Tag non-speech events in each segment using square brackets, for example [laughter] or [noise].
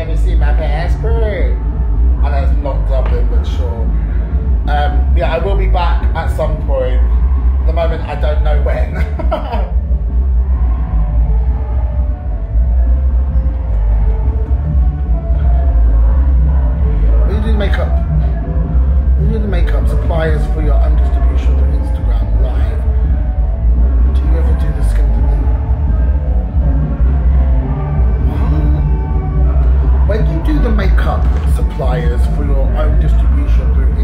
ever see my passport? Know it's not Dublin, but sure. Um, yeah, I will be back at some point. At the moment, I don't know when. [laughs] Makeup? You do the makeup suppliers for your own You do the suppliers for your own distribution through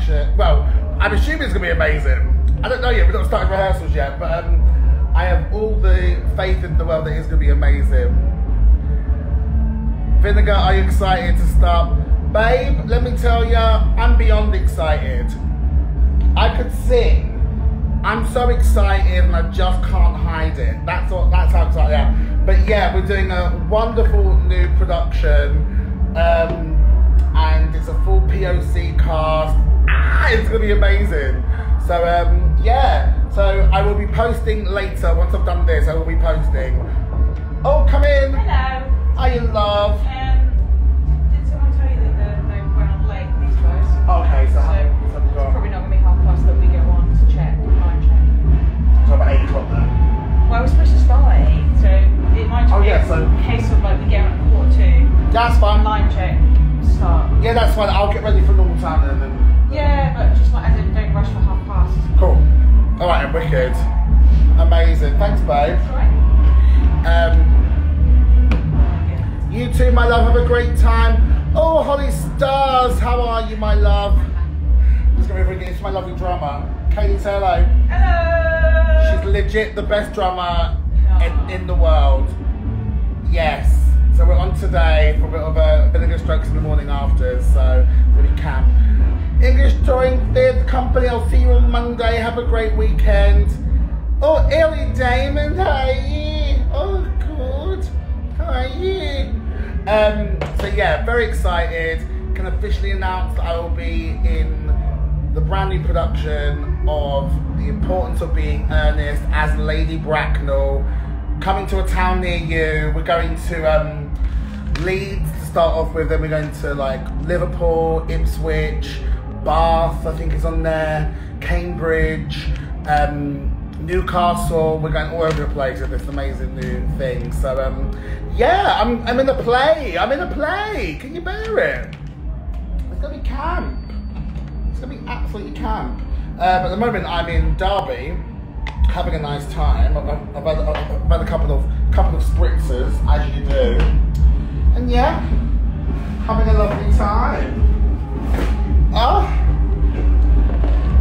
production. Well, I'm assuming it's gonna be amazing. I don't know yet. We've not started rehearsals yet, but um, I have all the faith in the world that it's gonna be amazing. Vinegar, are you excited to start? Babe, let me tell you, I'm beyond excited. I could sing. I'm so excited and I just can't hide it. That's what that's how excited I am. But yeah, we're doing a wonderful new production. Um, and it's a full POC cast. Ah, it's gonna be amazing. So um, yeah, so I will be posting later. Once I've done this, I will be posting. Oh, come in. Hello. To my lovely drummer, Katie Turlo. Hello. She's legit the best drummer in, in the world. Yes. So we're on today for a bit of a vinegar strokes in the morning after, so really camp. English Touring Theatre Company, I'll see you on Monday. Have a great weekend. Oh, Ellie Damon, hi. Oh, good. Hi. Um, so yeah, very excited. Can officially announce that I will be in the brand new production of The Importance of Being Earnest as Lady Bracknell, coming to a town near you. We're going to um, Leeds to start off with, then we're going to like Liverpool, Ipswich, Bath, I think is on there, Cambridge, um, Newcastle. We're going all over the place with this amazing new thing. So um, yeah, I'm, I'm in a play. I'm in a play. Can you bear it? It's gonna be camp. It's gonna be absolutely camp. Um, at the moment, I'm in Derby, having a nice time. I've, I've, had, I've had a couple of couple of spritzers, as you do, and yeah, having a lovely time. Ah,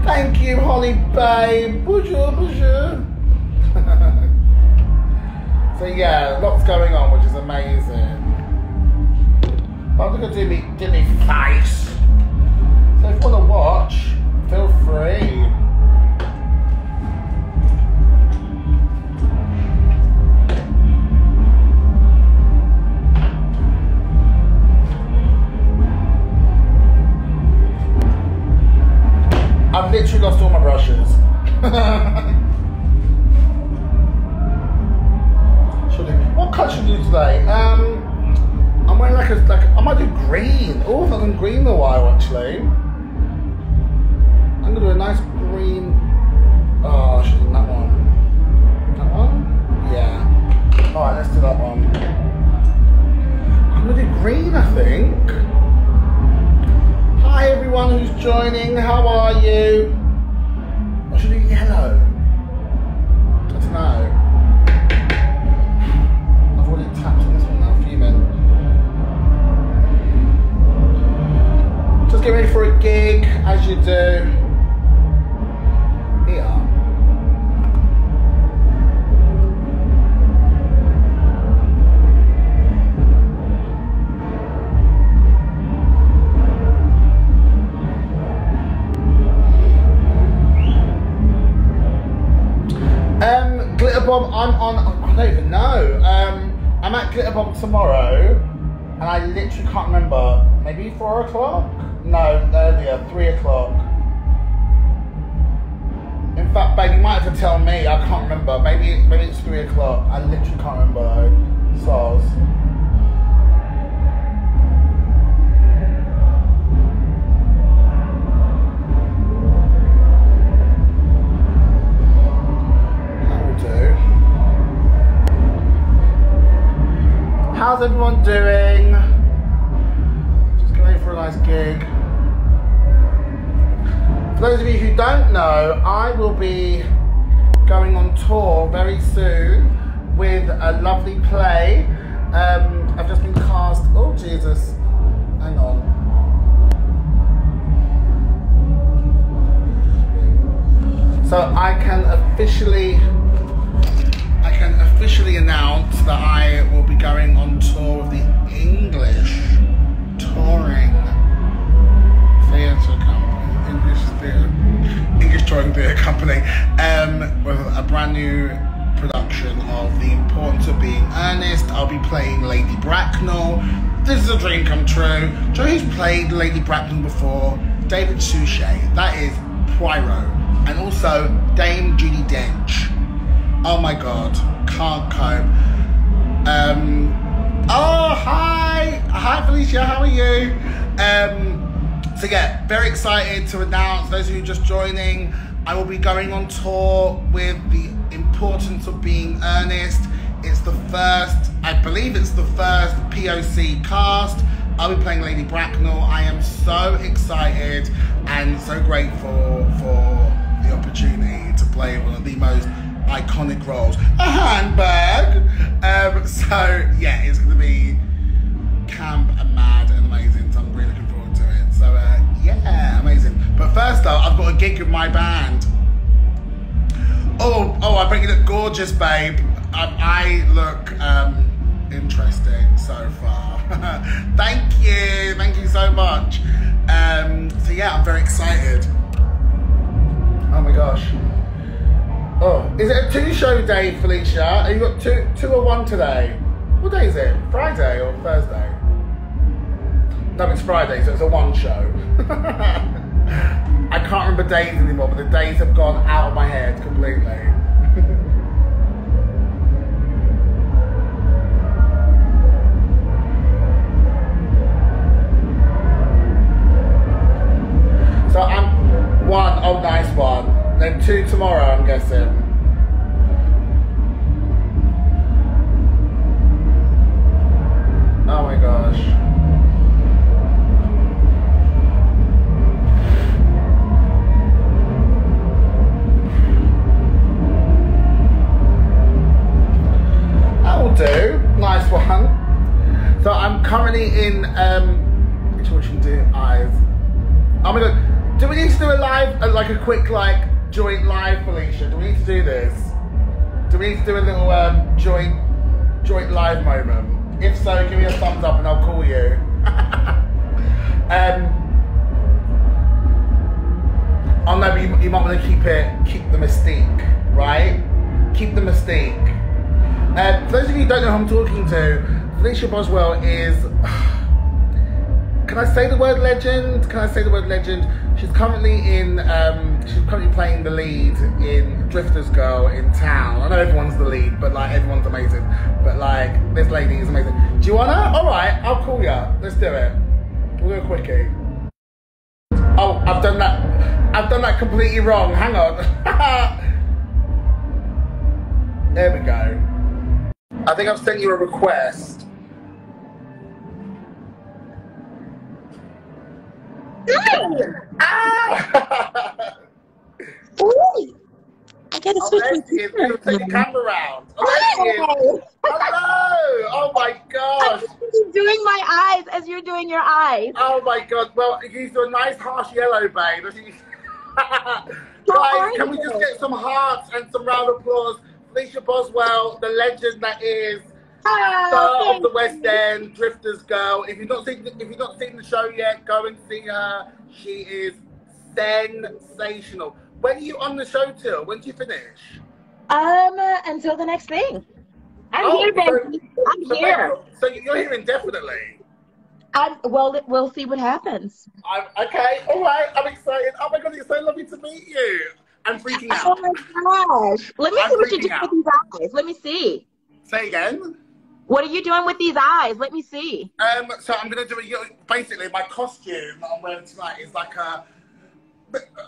thank you, Holly babe. Bonjour, bonjour. [laughs] so yeah, lots going on, which is amazing. But I'm gonna do me do me face. Want to watch, feel free. I've literally lost all my brushes. [laughs] what colour should you do today? Um, I'm wearing like a like I might do green. Oh, I've done green in a while actually. A nice green. Uh, oh, I should have that one. That one? Yeah. Alright, let's do that one. I'm gonna do green, I think. Hi everyone who's joining, how are you? I should do yellow. I don't know. I've already tapped on this one now, fuming. Just get ready for a gig, as you do. Four o'clock? No, earlier, three o'clock. In fact, babe, you might have to tell me. I can't remember. Maybe, maybe it's three o'clock. I literally can't remember though. Will. How's everyone doing? Gig. For those of you who don't know, I will be going on tour very soon with a lovely play. Um, I've just been cast. Oh Jesus! Hang on. So I can officially, I can officially announce that I will be going on tour of the English touring company, English theatre, English touring theatre company, um, with a brand new production of The Importance of Being Earnest. I'll be playing Lady Bracknell. This is a dream come true. Know who's played Lady Bracknell before? David Suchet. That is Poirot. And also Dame Judi Dench. Oh my god, can't cope. Um, oh, hi! Hi, Felicia, how are you? Um, so, yeah, very excited to announce those of you just joining. I will be going on tour with the importance of being earnest. It's the first, I believe it's the first POC cast. I'll be playing Lady Bracknell. I am so excited and so grateful for the opportunity to play one of the most iconic roles. A handbag. Um, [laughs] so yeah, it's gonna be camp and mad But first though, I've got a gig with my band. Oh, oh, I bet you look gorgeous, babe. Um, I look um, interesting so far. [laughs] thank you, thank you so much. Um, so yeah, I'm very excited. Oh my gosh. Oh, is it a two-show day, Felicia? Have you got two, two or one today? What day is it? Friday or Thursday? No, it's Friday, so it's a one show. [laughs] I can't remember days anymore, but the days have gone out of my head completely. so I'm one, oh nice one. Then two tomorrow, I'm guessing. Like a quick like joint live, Felicia? Do we need to do this? Do we need to do a little um, joint joint live moment? If so, give me a thumbs up and I'll call you. [laughs] um I know you, you might want to keep it, keep the mystique, right? Keep the mystique. Uh, for those of you who don't know who I'm talking to, Felicia Boswell is. [sighs] Can I say the word legend? Can I say the word legend? She's currently in. Um, she's currently playing the lead in Drifters Girl in town. I know everyone's the lead, but like everyone's amazing. But like this lady is amazing. Do you wanna? All right, I'll call you. Let's do it. We'll do a quickie. Oh, I've done that. I've done that completely wrong. Hang on. [laughs] there we go. I think I've sent you a request. Ah! Ooh, I gotta switch there my she is. We're take the camera round. There she is. Hi. Hello. Oh my gosh. I'm doing my eyes as you're doing your eyes. Oh my god. Well, do a nice harsh yellow, babe. [laughs] Guys, can we just get some hearts and some round of applause? Felicia Boswell, the legend that is star Oh, of the West End, Drifters Girl. If you've not seen if you've not seen the show yet, go and see her. She is sensational. When are you on the show till? When do you finish? Um, until the next thing. I'm Oh, here, so- baby. I'm So, here. So you're here indefinitely. I'm, well, we'll see what happens. I'm okay. All right. I'm excited. Oh my god, it's so lovely to meet you. I'm freaking out. Oh out. my gosh. Let me I'm see what you're doing out. with these eyes. Let me see. Say again. What are you doing with these eyes? Let me see. Um, so I'm gonna do a basically my costume that I'm wearing tonight is like a.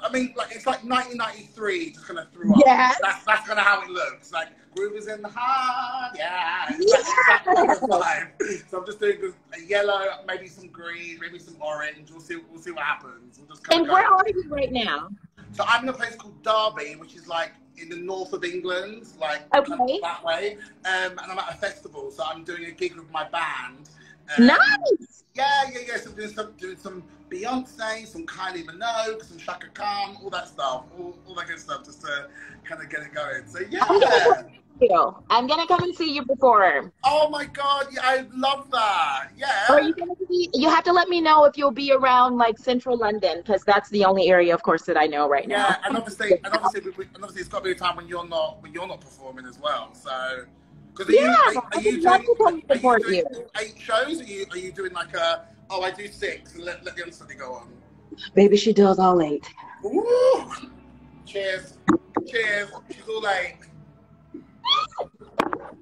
I mean, like it's like 1993, just kind of threw up. Yes. That's that's kind of how it looks. Like groove is in the heart, yeah. It's like, it's like kind of vibe. So I'm just doing a yellow, maybe some green, maybe some orange. We'll see. We'll see what happens. We'll And where are you right now? So I'm in a place called Derby, which is like in the north of England, like kind of that way. Um, and I'm at a festival, so I'm doing a gig with my band. Um, Nice. Yeah, yeah, yeah. So doing some, doing some Beyonce, some Kylie Minogue, some Chaka Khan, all that stuff, all, all that good stuff, just to kind of get it going. So yeah. You. I'm gonna come and see you perform. Oh my God, yeah, I love that. Yeah. Are you gonna be? You have to let me know if you'll be around like Central London because that's the only area, of course, that I know right now. Yeah, and obviously, and obviously, we- and obviously, it's got to be a time when you're not when you're not performing as well. So, because are Yeah, you, I are, are would you love doing, to come are support doing you. eight shows? Are you are you doing like a oh I do six and let let the other study go on? Baby, she does all eight. Ooh. Cheers, cheers. She's all late.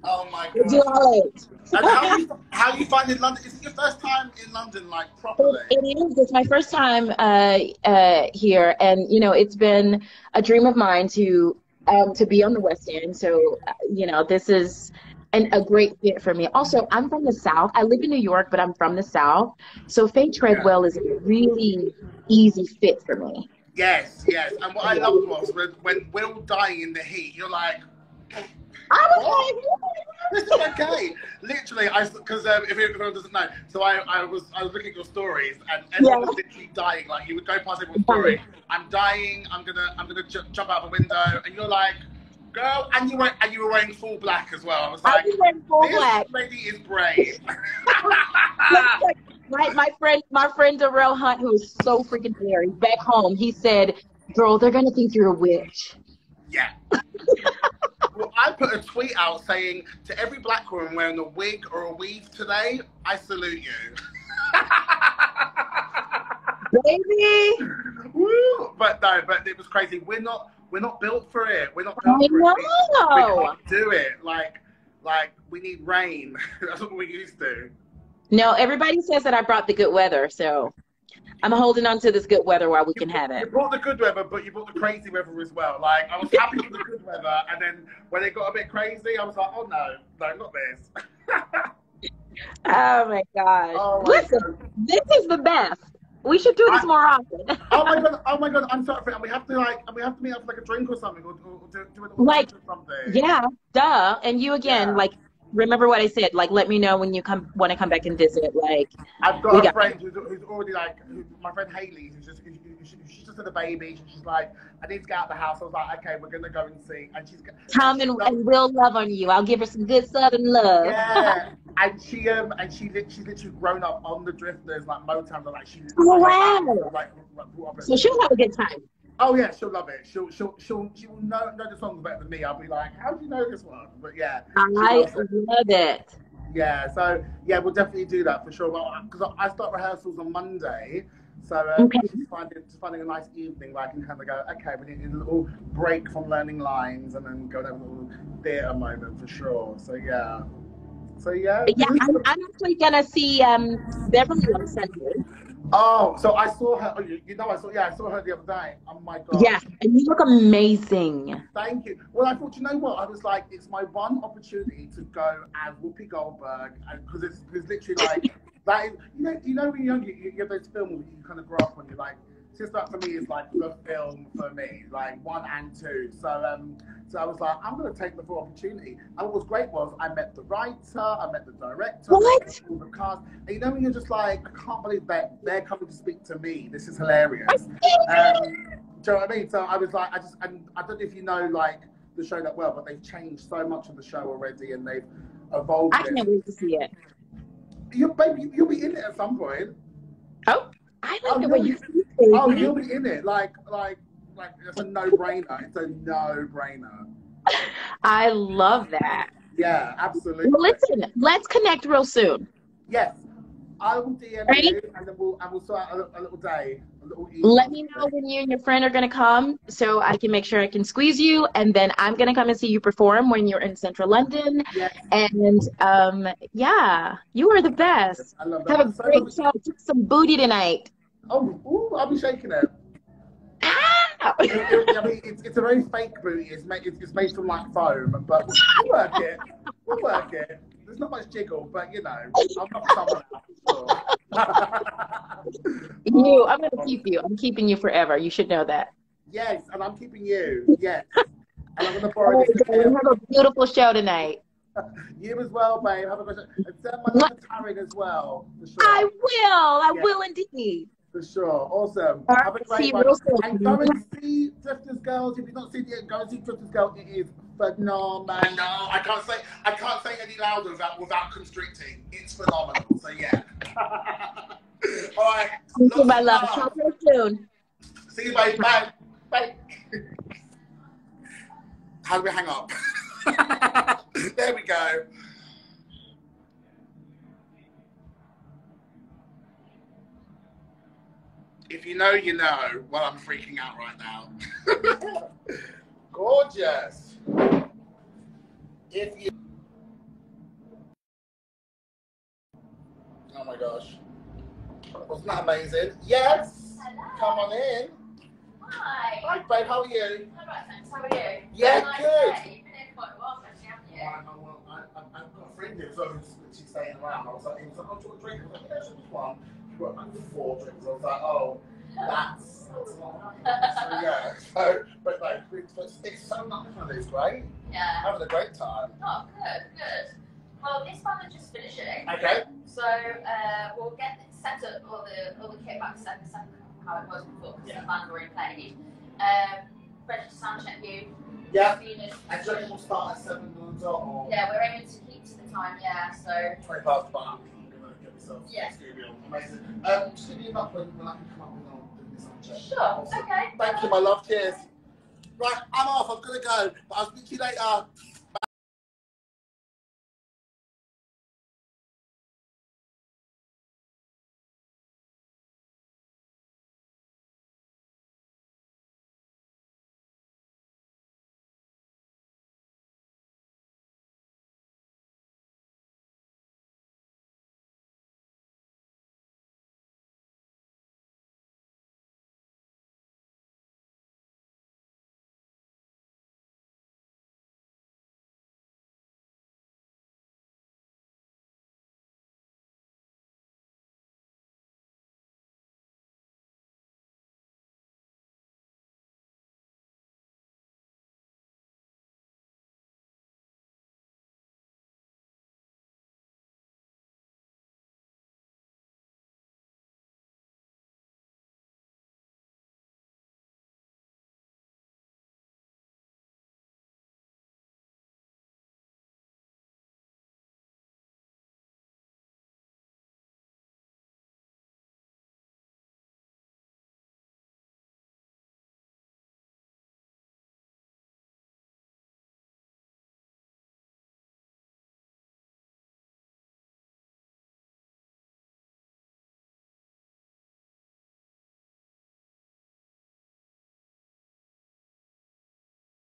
Oh my god. all. And how you how you finding London? Is it your first time in London like properly? It is. It's my first time uh, uh, here, and you know, it's been a dream of mine to um, to be on the West End. So, uh, you know, this is an, a great fit for me. Also, I'm from the South. I live in New York, but I'm from the South. So, Faye Treadwell is a really easy fit for me. Yes, yes. And what I loved was when, when Will dying in the heat, you're like, I was like, this is okay. Literally, I because um, if everyone doesn't know, so I, I was I was looking at your stories and everyone Yeah. was literally dying. Like you would go past everyone's story. I'm dying. I'm gonna I'm gonna ju- jump out of a window, and you're like, girl, and you were and you were wearing full black as well. I was like, wearing full this black. lady is brave. [laughs] [laughs] Right, my friend, my friend Darrell Hunt, who is so freaking scary, back home, he said, "Girl, they're gonna think you're a witch." Yeah. [laughs] well, I put a tweet out saying to every black woman wearing a wig or a weave today, I salute you. Baby, [laughs] Woo! But no, but it was crazy. We're not we're not built for it. We're not built I for it. We, we can't do it. Like like we need rain. [laughs] That's what we used to. No, everybody says that I brought the good weather, so I'm holding on to this good weather while we can have it. You brought the good weather, but you brought the crazy weather as well. Like I was happy with the good weather, and then when it got a bit crazy, I was like, oh no, no, not this. [laughs] Oh my gosh! Oh my Listen, this is the best. We should do this I- more often. [laughs] oh my god! Oh my god! I'm sorry. And we have to like, and we have to meet up for like a drink or something, or, or, or do, do it Like, something. yeah, duh. And you again, Yeah. like, remember what I said? Like, let me know when you come want to come back and visit. Like, I've got a got- friend who's, who's already like, who, my friend Haley, who's just, who, she- she's just had a baby. She's like, I need to get out of the house. I was like, okay, we're gonna go and see. And she's come and, and we'll love on you. I'll give her some good southern love. yeah. And she um and she lit- she's literally grown up on the Drifters like Motown, like she Oh, like, wow. like, like, in- So she'll have a good time. Oh yeah, she'll love it. She'll she'll she'll she will know know the songs better than me. I'll be like, how do you know this one? But yeah, I loves it. love it. yeah. So yeah, we'll definitely do that for sure. Well, because I start rehearsals on Monday, so um, Okay. just finding just finding a nice evening where I can kind of go, okay, we need a little break from learning lines and then go to a little theatre moment for sure. So yeah, so yeah. But yeah, I'm, I'm actually gonna see um Beverly on Sunday. Oh, so I saw her. Oh, you, know, I saw. Yeah, I saw her the other day. Oh my god. Yeah, and you look amazing. Thank you. Well, I thought, you know what? I was like, it's my one opportunity to go as Whoopi Goldberg, because it's, it's literally like [laughs] that. Is, you know, you know when you're younger, you, you have those films you kind of grow up on. You're like, Sister Act for me is like the film for me, like one and two. So, um, so I was like, I'm gonna take the full opportunity. And what was great was I met the writer, I met the director, What? I met all the cast. And you know when you're just like, I can't believe that they're coming to speak to me. This is hilarious. Um, do you know what I mean? So I was like, I just, and I don't know if you know like the show that well, but they've changed so much of the show already, and they've evolved I it. can't wait to see it. You, baby, you'll be in it at some point. Oh, I like Oh, the way you. Oh, baby. you'll be in it. Like, like, like it's a no-brainer. It's a no-brainer. I love that. Yeah, absolutely. Well, listen, let's connect real soon. Yes. I will DM Ready? you and then we'll and we'll sort out a, little- a little day. A little. Let me know when you and your friend are going to come so I can make sure I can squeeze you. And then I'm going to come and see you perform when you're in central London. Yes, And um, yeah, you are the best. I love that. Have a So great show. Some booty tonight. Oh, ooh, I'll be shaking it. Ah! It- it- I mean, it's, it's a very fake booty. It's made, it's, made from like foam, but we'll work it. We'll work it. There's not much jiggle, but you know, I'm not someone. Sure. [laughs] you, I'm going to keep you. I'm keeping you forever. You should know that. Yes, and I'm keeping you. Yes. And I'm going [laughs] to borrow right, this Kim. have a beautiful show tonight. [laughs] You as well, babe. Have a good And send my love to Taryn as well. For sure. I will. I Yeah. will indeed. For sure. Awesome. All Have a great see you one. real soon. And go and see Drifters Girls. If you've not seen it, go and see Drifters Girls. It is phenomenal. I can't say I can't say any louder without without constricting. It's phenomenal. So yeah. [laughs] All right. Thank you, my love. Talk real soon. See you, babe. Bye. Bye. How do we hang up? [laughs] there we go. If you know, you know. Well, I'm freaking out right now. [laughs] Gorgeous. If you. Oh my gosh. Wasn't that amazing? Yes. Come on in. Hi. Hi, babe. How are you? All right, thanks. How are you? Yeah, Nice good. day. You've been here quite a while, actually, haven't you? I, well, I, I, I've got a friend here, so she's staying around. I was like, he was like, oh, do you want a drink? I was like, yeah, just one. Brought like four drinks. I was like, oh, that's, that's a lot. So, [laughs] yeah. So, but like, it's, it's, it's so on this, right? Yeah. Having a great time. Oh, good, good. Well, this one is just finishing. Okay. So uh, we'll get set up, all the all the kit back set, set up how it was before, because Yeah. the band's already played. Um, ready to sound check you. Yeah. And so we'll start at seven or Yeah, we're aiming to keep to the time. Yeah. So 20 past, but I'm going to myself Yeah. a. Amazing. Um, just give me a knock when, when I can come up and I'll do this on check. sure. Awesome. Okay. Thank you, my love. Cheers. Right, I'm off. I'm going to go. But I'll speak to you later.